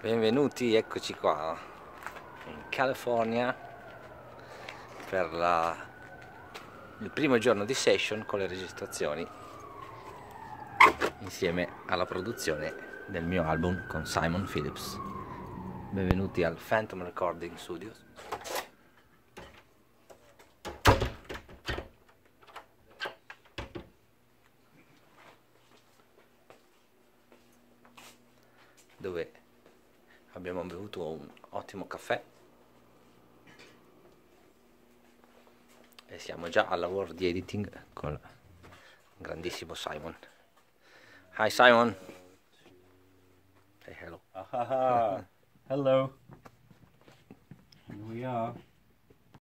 Benvenuti, eccoci qua in California per la, il primo giorno di session con le registrazioni insieme alla produzione del mio album con Simon Phillips. Benvenuti al Phantom Recording Studios. dove abbiamo bevuto un ottimo caffè. E siamo già al lavoro di editing con il grandissimo Simon. Hi Simon. Say hello. Ah, hello. Here we are.